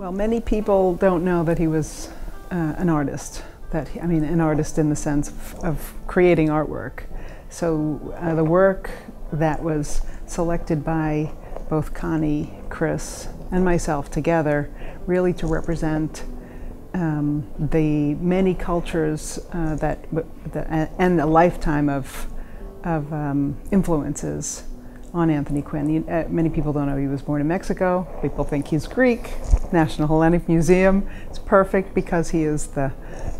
Well, many people don't know that he was uh, an artist. That I mean, an artist in the sense of, of creating artwork. So uh, the work that was selected by both Connie, Chris, and myself together, really to represent um, the many cultures uh, that, that, and a lifetime of of um, influences on Anthony Quinn. uh, many people don't know he was born in Mexico. People think he's Greek. National Hellenic Museum. It's perfect because he is the,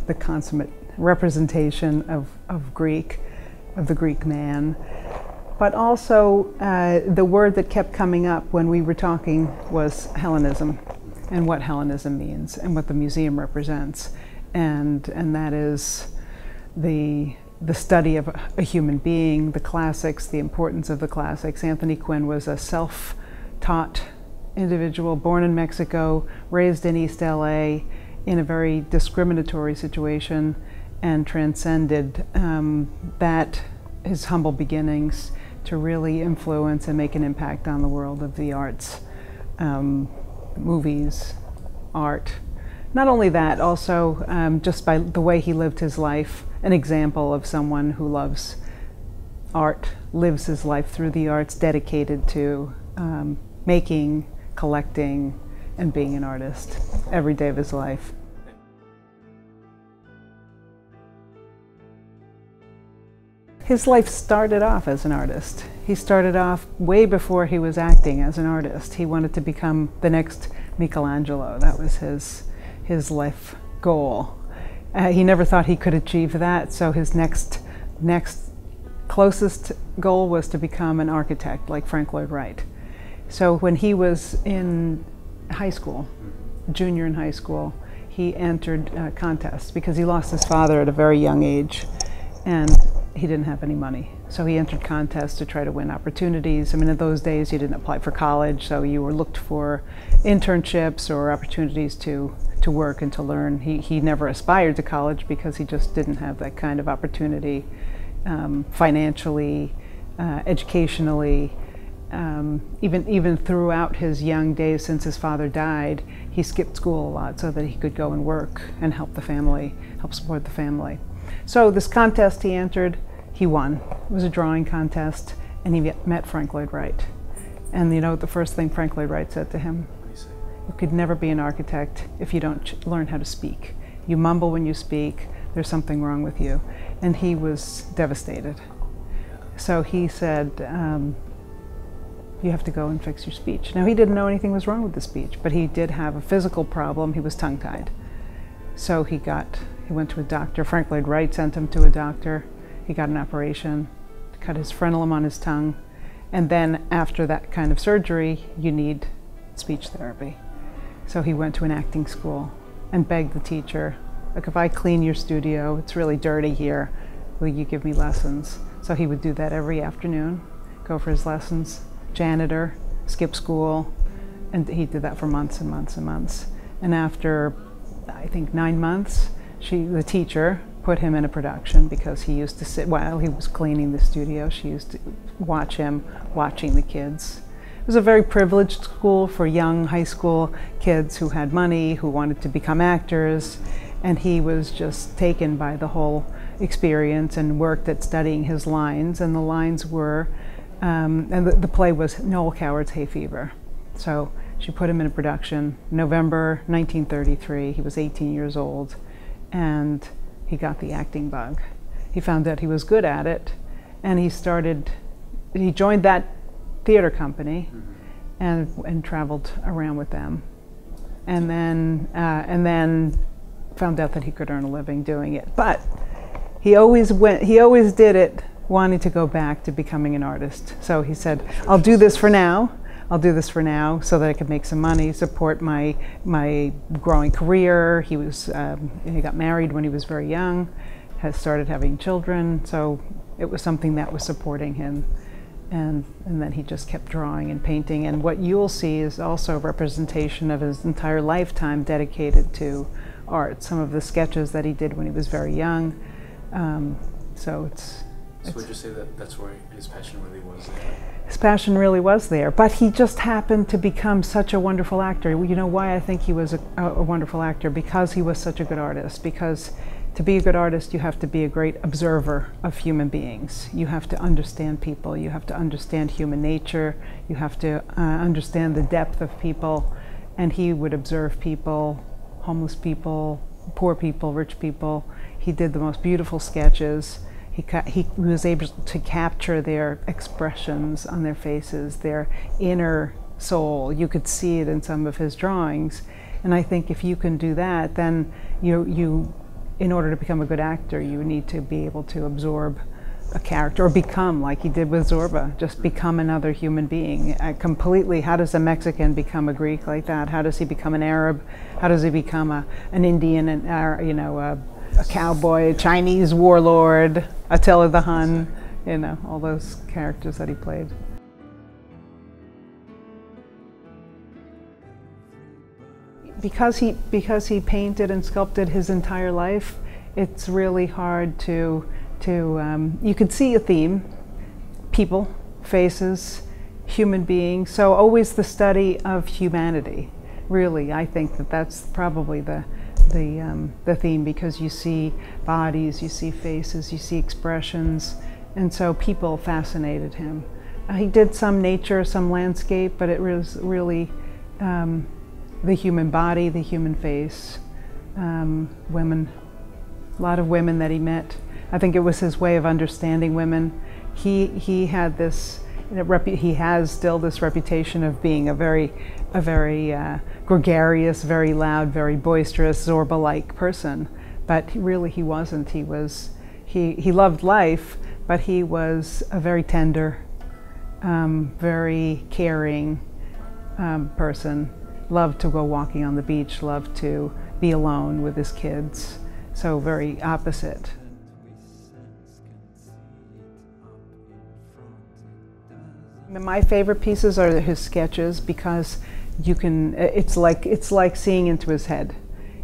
the consummate representation of, of Greek, of the Greek man. But also, uh, the word that kept coming up when we were talking was Hellenism and what Hellenism means and what the museum represents. And, and that is the the study of a human being, the classics, the importance of the classics. Anthony Quinn was a self taught individual born in Mexico, raised in East LA in a very discriminatory situation, and transcended um, that, his humble beginnings, to really influence and make an impact on the world of the arts, um, movies, art. Not only that, also um, just by the way he lived his life an example of someone who loves art, lives his life through the arts, dedicated to um, making, collecting, and being an artist every day of his life. His life started off as an artist. He started off way before he was acting as an artist. He wanted to become the next Michelangelo. That was his, his life goal. Uh, he never thought he could achieve that, so his next, next closest goal was to become an architect like Frank Lloyd Wright. So when he was in high school, junior in high school, he entered contests because he lost his father at a very young age and he didn't have any money. So he entered contests to try to win opportunities. I mean, in those days, you didn't apply for college, so you were looked for internships or opportunities to, to work and to learn. He, he never aspired to college because he just didn't have that kind of opportunity um, financially, uh, educationally. Um, even even throughout his young days since his father died, he skipped school a lot so that he could go and work and help the family, help support the family. So this contest he entered, he won. It was a drawing contest, and he met Frank Lloyd Wright. And you know the first thing Frank Lloyd Wright said to him? You could never be an architect if you don't learn how to speak. You mumble when you speak, there's something wrong with you. And he was devastated. So he said, um, you have to go and fix your speech. Now, he didn't know anything was wrong with the speech, but he did have a physical problem. He was tongue tied. So he got, he went to a doctor. Frank Lloyd Wright sent him to a doctor. He got an operation to cut his frenulum on his tongue. And then after that kind of surgery, you need speech therapy. So he went to an acting school and begged the teacher, like if I clean your studio, it's really dirty here, will you give me lessons? So he would do that every afternoon, go for his lessons, janitor, skip school, and he did that for months and months and months. And after, I think, nine months, she, the teacher, put him in a production because he used to sit while he was cleaning the studio. She used to watch him watching the kids. It was a very privileged school for young high school kids who had money, who wanted to become actors, and he was just taken by the whole experience and worked at studying his lines. And the lines were, um, and the, the play was Noel Coward's Hay Fever. So she put him in a production, November 1933. He was 18 years old, and he got the acting bug. He found out he was good at it, and he started, he joined that theater company mm-hmm. and, and traveled around with them. And then, uh, and then found out that he could earn a living doing it. But he always went, he always did it wanting to go back to becoming an artist. So he said, I'll do this for now. I'll do this for now so that I can make some money, support my my growing career. He was um, he got married when he was very young, has started having children, so it was something that was supporting him. And, and then he just kept drawing and painting. And what you'll see is also a representation of his entire lifetime dedicated to art. Some of the sketches that he did when he was very young. Um, so it's So would you say that that's where his passion really was there? His passion really was there, but he just happened to become such a wonderful actor. You know why I think he was a, a wonderful actor? Because he was such a good artist. Because to be a good artist, you have to be a great observer of human beings. You have to understand people. You have to understand human nature. You have to uh, understand the depth of people. And he would observe people, homeless people, poor people, rich people. He did the most beautiful sketches he, he was able to capture their expressions on their faces, their inner soul. You could see it in some of his drawings. And I think if you can do that, then you, you in order to become a good actor, you need to be able to absorb a character or become like he did with Zorba, just become another human being. Uh, completely, how does a Mexican become a Greek like that? How does he become an Arab? How does he become a, an Indian and, uh, you know, a, a cowboy, a Chinese warlord, Attila the Hun, you know, all those characters that he played. Because he, because he painted and sculpted his entire life, it's really hard to, to um, you could see a theme, people, faces, human beings, so always the study of humanity. Really, I think that that's probably the, the, um, the theme because you see bodies, you see faces, you see expressions, and so people fascinated him. Uh, he did some nature, some landscape, but it was really um, the human body, the human face, um, women, a lot of women that he met. I think it was his way of understanding women. He, he had this, he has still this reputation of being a very, a very uh, gregarious, very loud, very boisterous, Zorba-like person. But really he wasn't. He was, he, he loved life, but he was a very tender, um, very caring um, person. Loved to go walking on the beach, loved to be alone with his kids. So very opposite. My favorite pieces are his sketches because you can it's like it's like seeing into his head.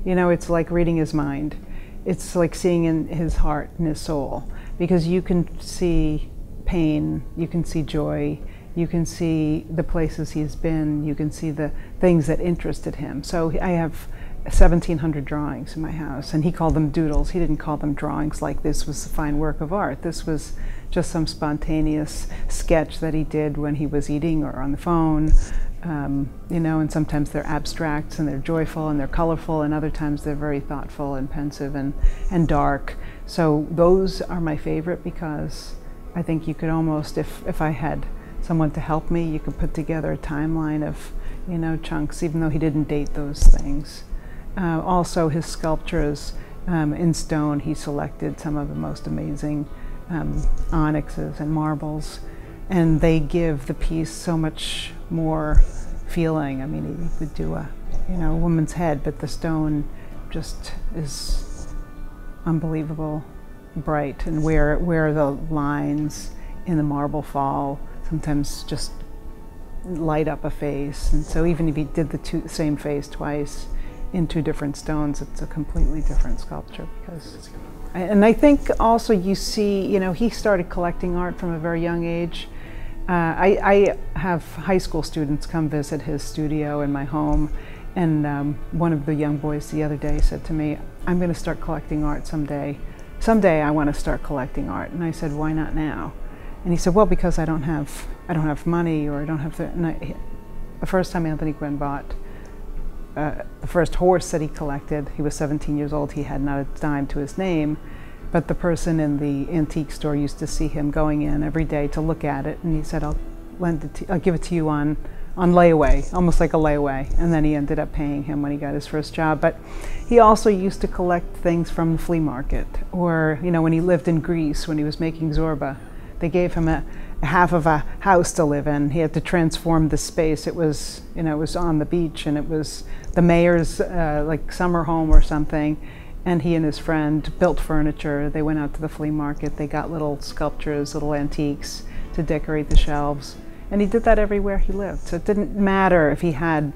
You know it's like reading his mind. It's like seeing in his heart and his soul because you can see pain you can see joy you can see the places he's been you can see the things that interested him. So i have 1700 drawings in my house and he called them doodles he didn't call them drawings like this was a fine work of art this was just some spontaneous sketch that he did when he was eating or on the phone um, you know, and sometimes they're abstract and they're joyful and they're colorful, and other times they're very thoughtful and pensive and, and dark. So those are my favorite because I think you could almost, if, if I had someone to help me, you could put together a timeline of, you know, chunks, even though he didn't date those things. Uh, also, his sculptures um, in stone, he selected some of the most amazing um, onyxes and marbles, and they give the piece so much more feeling. I mean, he would do a, you know, a woman's head, but the stone just is unbelievable bright and where, where the lines in the marble fall sometimes just light up a face. And so even if he did the two, same face twice in two different stones, it's a completely different sculpture because and I think also you see, you know, he started collecting art from a very young age. Uh, I, I, have high school students come visit his studio in my home, and um, one of the young boys the other day said to me, I'm going to start collecting art someday. Someday I want to start collecting art. And I said, why not now? And he said, well, because I don't have, I don't have money or I don't have the, I, the first time Anthony Quinn bought uh, the first horse that he collected, he was 17 years old, he had not a dime to his name. But the person in the antique store used to see him going in every day to look at it, and he said, "I'll lend it. To, I'll give it to you on." on layaway, almost like a layaway. And then he ended up paying him when he got his first job. But he also used to collect things from the flea market. Or, you know, when he lived in Greece, when he was making Zorba, they gave him a, a half of a house to live in. He had to transform the space. It was, you know, it was on the beach and it was the mayor's uh, like summer home or something and he and his friend built furniture. They went out to the flea market. They got little sculptures, little antiques to decorate the shelves. And he did that everywhere he lived. So it didn't matter if he had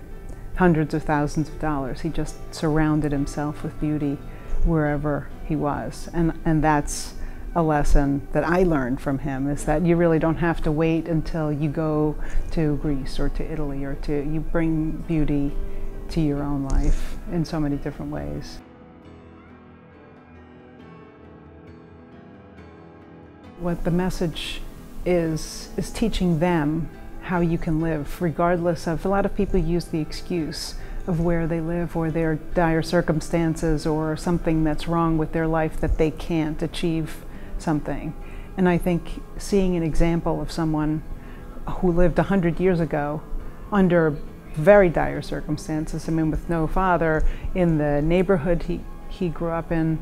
hundreds of thousands of dollars. He just surrounded himself with beauty wherever he was. And, and that's a lesson that I learned from him is that you really don't have to wait until you go to Greece or to Italy or to you bring beauty to your own life in so many different ways. What the message is is teaching them how you can live regardless of a lot of people use the excuse of where they live or their dire circumstances or something that's wrong with their life that they can't achieve something. And I think seeing an example of someone who lived 100 years ago under very dire circumstances, I mean, with no father, in the neighborhood he, he grew up in,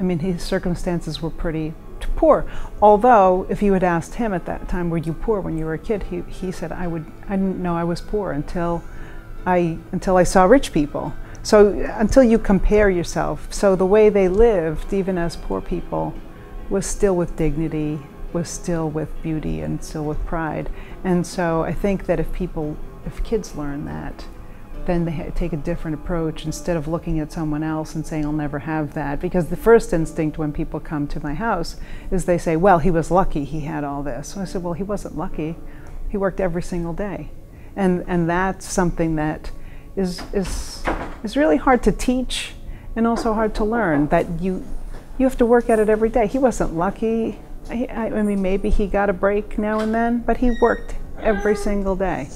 I mean, his circumstances were pretty poor. Although, if you had asked him at that time, were you poor when you were a kid, he, he said, I, would, I didn't know I was poor until I, until I saw rich people. So until you compare yourself, so the way they lived, even as poor people, was still with dignity, was still with beauty, and still with pride. And so I think that if people, if kids learn that, then they take a different approach instead of looking at someone else and saying, I'll never have that. Because the first instinct when people come to my house is they say, Well, he was lucky he had all this. I said, Well, he wasn't lucky. He worked every single day. And, and that's something that is, is, is really hard to teach and also hard to learn that you, you have to work at it every day. He wasn't lucky. I, I mean, maybe he got a break now and then, but he worked every single day.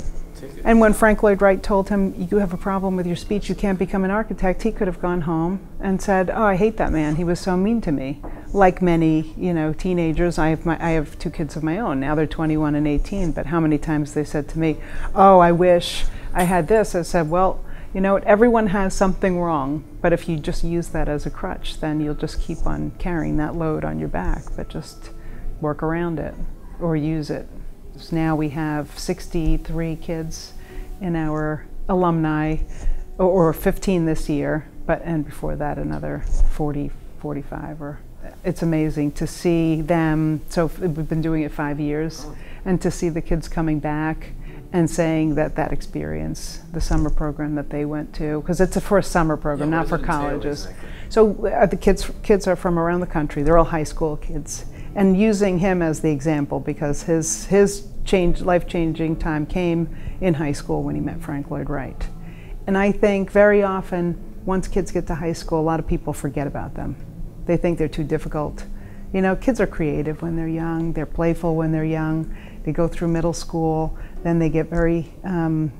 And when Frank Lloyd Wright told him, You have a problem with your speech, you can't become an architect, he could have gone home and said, Oh, I hate that man. He was so mean to me. Like many, you know, teenagers, I have, my, I have two kids of my own. Now they're 21 and 18, but how many times they said to me, Oh, I wish I had this. I said, Well, you know, everyone has something wrong, but if you just use that as a crutch, then you'll just keep on carrying that load on your back, but just work around it or use it. So now we have 63 kids in our alumni, or, 15 this year, but and before that another 40, 45 or it's amazing to see them. So we've been doing it five years, and to see the kids coming back and saying that that experience, the summer program that they went to, because it's a for a summer program, yeah, not for colleges. Exactly? So uh, the kids kids are from around the country. They're all high school kids, and using him as the example because his his change life changing time came in high school when he met Frank Lloyd Wright. And I think very often once kids get to high school, a lot of people forget about them. They think they're too difficult. You know, kids are creative when they're young. They're playful when they're young. They go through middle school then they get very, um,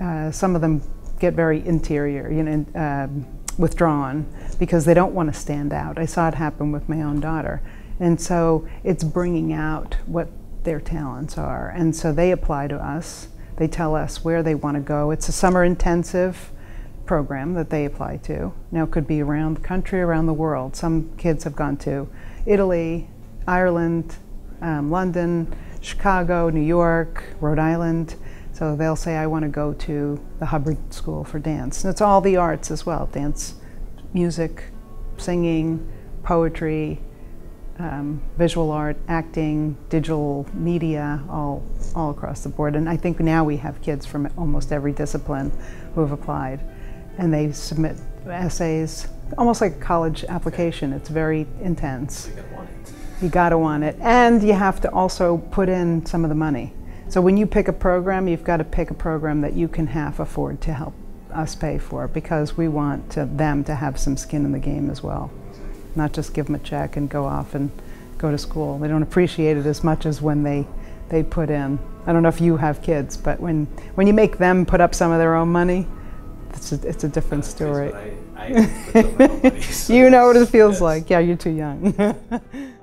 uh, some of them get very interior, you know, um, withdrawn because they don't want to stand out. I saw it happen with my own daughter. And so it's bringing out what their talents are. And so they apply to us. They tell us where they want to go. It's a summer intensive program that they apply to. Now, it could be around the country, around the world. Some kids have gone to Italy, Ireland, um, London, Chicago, New York, Rhode Island. So they'll say, I want to go to the Hubbard School for Dance. And it's all the arts as well dance, music, singing, poetry, um, visual art, acting, digital media, all, all across the board. And I think now we have kids from almost every discipline who have applied. And they submit essays, almost like a college application. It's very intense. You got to want it. And you have to also put in some of the money. So when you pick a program, you've got to pick a program that you can half afford to help us pay for because we want to, them to have some skin in the game as well. Not just give them a check and go off and go to school. They don't appreciate it as much as when they, they put in. I don't know if you have kids, but when, when you make them put up some of their own money, it's a, it's a different story. I, I so. you know what it feels yes. like. Yeah, you're too young.